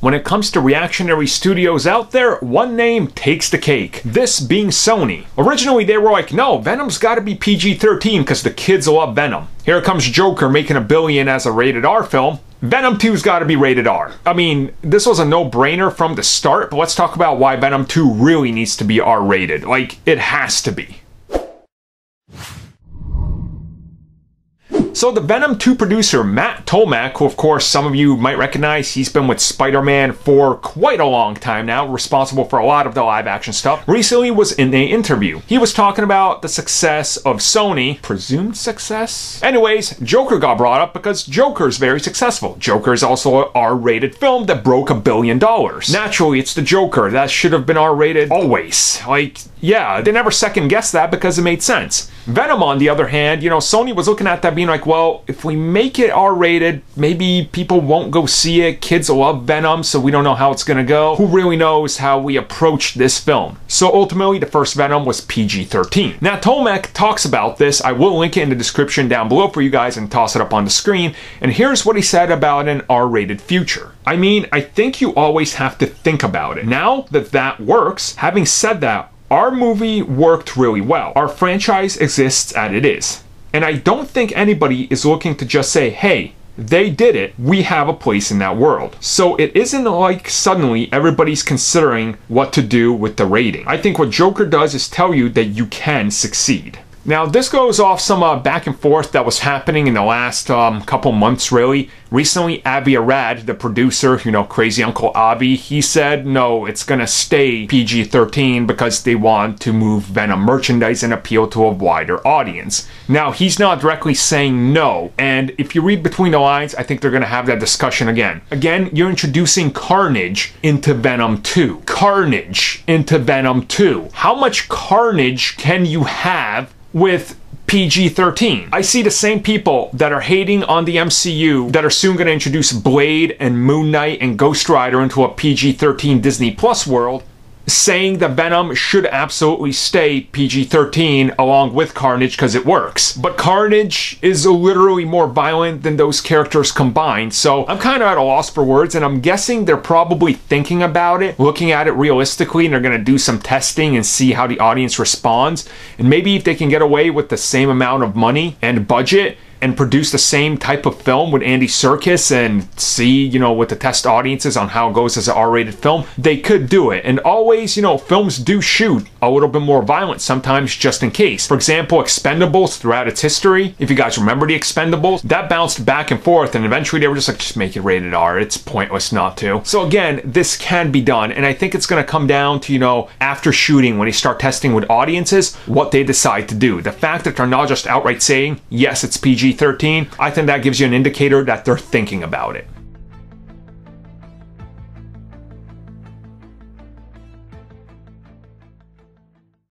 when it comes to reactionary studios out there, one name takes the cake. This being Sony. Originally, they were like, no, Venom's gotta be PG 13 because the kids love Venom. Here comes Joker making a billion as a rated R film. Venom 2's gotta be rated R. I mean, this was a no brainer from the start, but let's talk about why Venom 2 really needs to be R rated. Like, it has to be. So the Venom 2 producer, Matt Tolmach, who of course some of you might recognize, he's been with Spider-Man for quite a long time now, responsible for a lot of the live action stuff, recently was in an interview. He was talking about the success of Sony, presumed success? Anyways, Joker got brought up because Joker's very successful. Joker is also an R-rated film that broke a billion dollars. Naturally, it's the Joker. That should have been R-rated always. Like, yeah, they never second guessed that because it made sense. Venom, on the other hand, you know, Sony was looking at that being like, well, if we make it R rated, maybe people won't go see it. Kids love Venom, so we don't know how it's gonna go. Who really knows how we approach this film? So ultimately, the first Venom was PG 13. Now, Tolmach talks about this. I will link it in the description down below for you guys and toss it up on the screen. And here's what he said about an R rated future. I mean, I think you always have to think about it. Now that that works, having said that, our movie worked really well. Our franchise exists as it is. And I don't think anybody is looking to just say, hey, they did it, we have a place in that world. So it isn't like suddenly everybody's considering what to do with the rating. I think what Joker does is tell you that you can succeed. Now, this goes off some uh, back and forth that was happening in the last um, couple months, really. Recently, Avi Arad, the producer, you know, Crazy Uncle Avi, he said, no, it's gonna stay PG 13 because they want to move Venom merchandise and appeal to a wider audience. Now, he's not directly saying no, and if you read between the lines, I think they're gonna have that discussion again. Again, you're introducing Carnage into Venom 2. Carnage into Venom 2. How much carnage can you have with PG 13. I see the same people that are hating on the MCU that are soon going to introduce Blade and Moon Knight and Ghost Rider into a PG 13 Disney Plus world saying that Venom should absolutely stay PG 13 along with Carnage because it works. But Carnage is literally more violent than those characters combined, so I'm kind of at a loss for words, and I'm guessing they're probably thinking about it, looking at it realistically, and they're going to do some testing and see how the audience responds. And maybe if they can get away with the same amount of money and budget, and produce the same type of film with Andy Serkis and see, you know, with the test audiences on how it goes as an R-rated film, they could do it. And always, you know, films do shoot a little bit more violent sometimes just in case. For example, Expendables throughout its history, if you guys remember the Expendables, that bounced back and forth and eventually they were just like, just make it rated R. It's pointless not to. So again, this can be done. And I think it's going to come down to, you know, after shooting, when they start testing with audiences, what they decide to do. The fact that they're not just outright saying, yes, it's PG 13 I think that gives you an indicator that they're thinking about it.